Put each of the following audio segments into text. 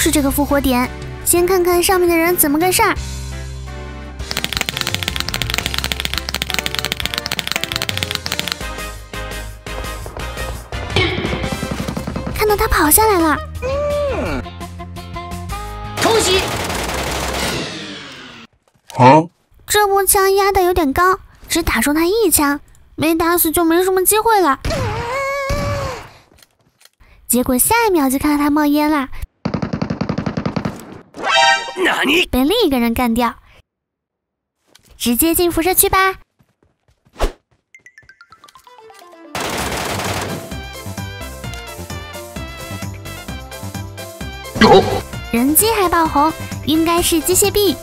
就是这个复活点。先看看上面的人怎么个事儿。看到他跑下来了，偷袭！啊！这波枪压的有点高，只打中他一枪，没打死就没什么机会了。结果下一秒就看到他冒烟了，被另一个人干掉？直接进辐射区吧。有人机还爆红，应该是机械臂。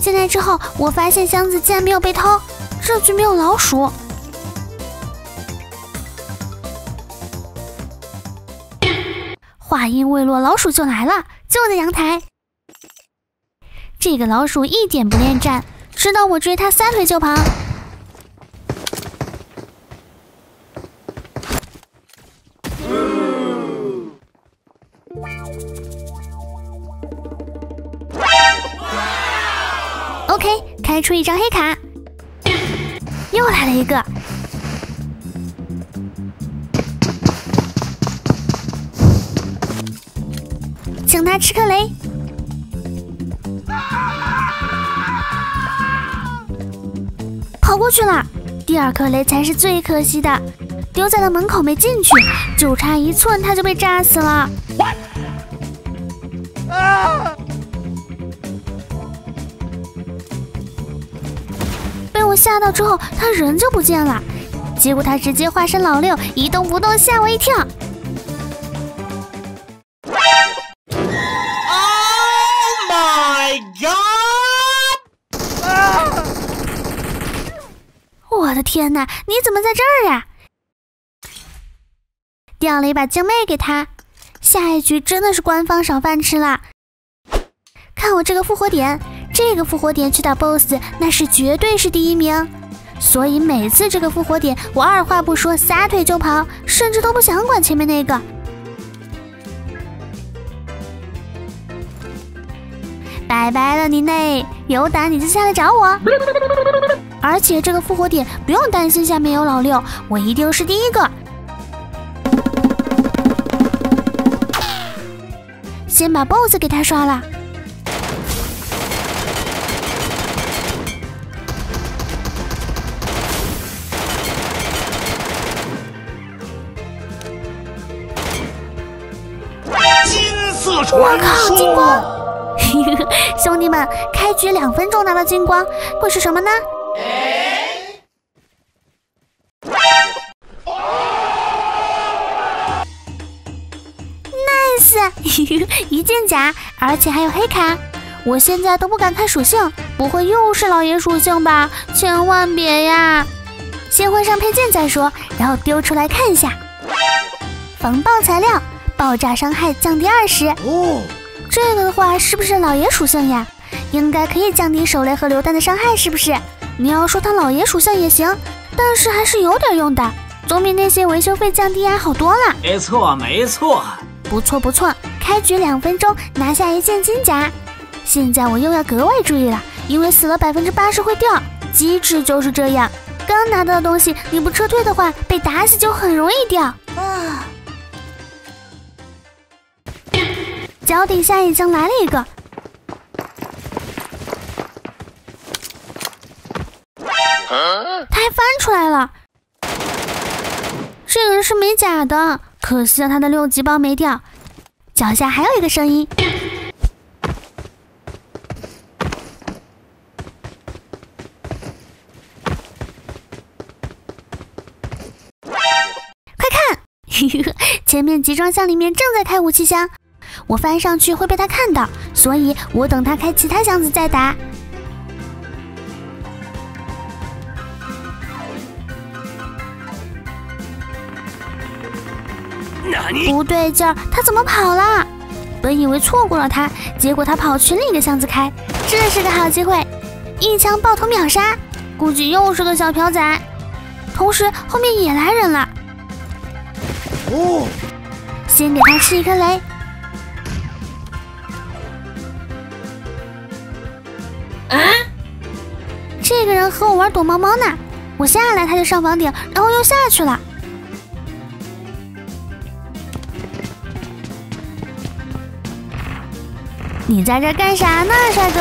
进来之后，我发现箱子竟然没有被偷，这局没有老鼠。话音未落，老鼠就来了，就在阳台。这个老鼠一点不恋战，知道我追它三腿就跑。OK，开出一张黑卡，又来了一个，请他吃颗雷，跑过去了。第二颗雷才是最可惜的，丢在了门口没进去，就差一寸他就被炸死了。被我吓到之后，他人就不见了。结果他直接化身老六，一动不动，吓我一跳。我的天哪，你怎么在这儿呀？掉了一把精妹给他，下一局真的是官方赏饭吃了。看我这个复活点。这个复活点去打 BOSS，那是绝对是第一名。所以每次这个复活点，我二话不说，撒腿就跑，甚至都不想管前面那个。拜拜了，你内，有胆你就下来找我。而且这个复活点不用担心下面有老六，我一定是第一个。先把 BOSS 给他刷了。我靠，金光！兄弟们，开局两分钟拿到金光，会是什么呢一件甲，而且还有黑卡。我现在都不敢看属性，不会又是老爷属性吧？千万别呀！先换上配件再说，然后丢出来看一下，防爆材料。爆炸伤害降低二十哦，这个的话是不是老爷属性呀？应该可以降低手雷和榴弹的伤害，是不是？你要说它老爷属性也行，但是还是有点用的，总比那些维修费降低啊好多了。没错，没错，不错不错。开局两分钟拿下一件金甲，现在我又要格外注意了，因为死了百分之八十会掉，机制就是这样。刚拿到的东西你不撤退的话，被打死就很容易掉啊。脚底下已经来了一个，他还翻出来了。这个人是没甲的，可惜了他的六级包没掉。脚下还有一个声音，快看，前面集装箱里面正在开武器箱。我翻上去会被他看到，所以我等他开其他箱子再打。不对劲儿，他怎么跑了？本以为错过了他，结果他跑去另一个箱子开，这是个好机会，一枪爆头秒杀。估计又是个小朴仔，同时后面也来人了。哦，先给他吃一颗雷。嗯，这个人和我玩躲猫猫呢，我下来他就上房顶，然后又下去了。你在这干啥呢，帅哥？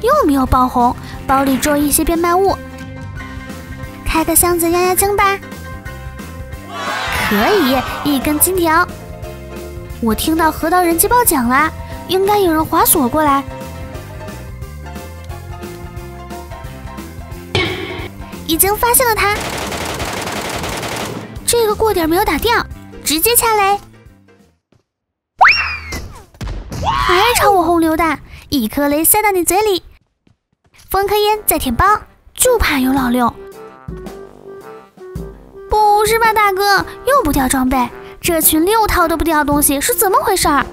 又没有爆红，包里只有一些变卖物。开个箱子压压惊吧。可以，一根金条。我听到河道人机报警了，应该有人滑索过来。已经发现了他，这个过点没有打掉，直接掐雷。还朝我轰榴弹，一颗雷塞到你嘴里。封颗烟再舔包，就怕有老六。不是吧，大哥，又不掉装备？这群六套都不掉东西是怎么回事儿？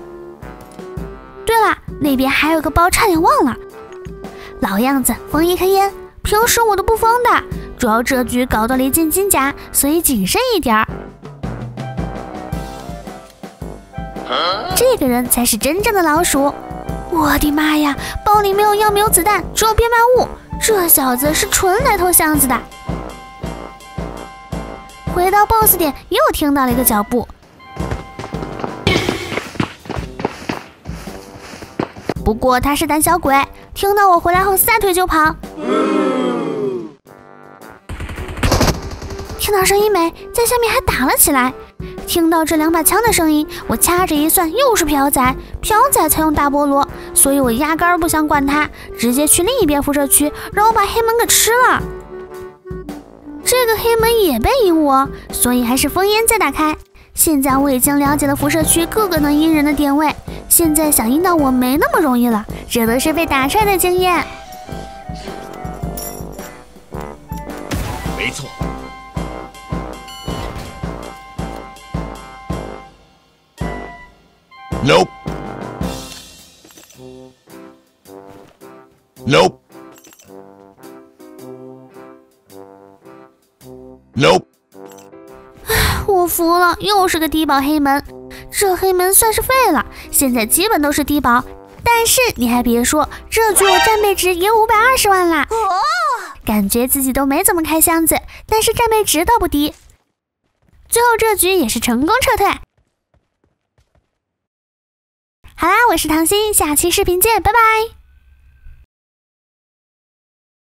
对了，那边还有个包，差点忘了。老样子，封一颗烟。平时我都不封的，主要这局搞到了一件金甲，所以谨慎一点儿。这个人才是真正的老鼠！我的妈呀，包里没有药，没有子弹，只有变卖物。这小子是纯来偷箱子的。回到 BOSS 点，又听到了一个脚步。不过他是胆小鬼，听到我回来后撒腿就跑。听到声音没？在下面还打了起来。听到这两把枪的声音，我掐指一算，又是朴仔。朴仔才用大菠萝，所以我压根儿不想管他，直接去另一边辐射区，让我把黑门给吃了。这个黑门也被阴我，所以还是封烟再打开。现在我已经了解了辐射区各个能阴人的点位，现在想阴到我没那么容易了，这都是被打出来的经验。没错。Nope. Nope. Nope. 我服了，又是个低保黑门，这黑门算是废了。现在基本都是低保，但是你还别说，这局我战备值也五百二十万啦！感觉自己都没怎么开箱子，但是战备值倒不低。最后这局也是成功撤退。好啦，我是唐心，下期视频见，拜拜。